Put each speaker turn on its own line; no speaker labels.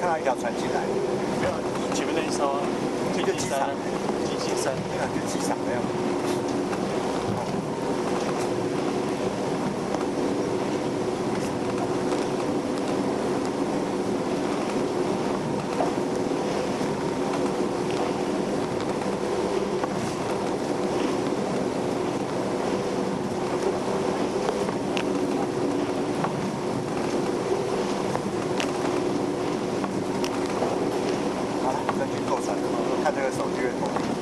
看到一条船进来，
没有，前面那一艘啊，
一个机场，
金星山，
那个就机场那样。看这个手机的头。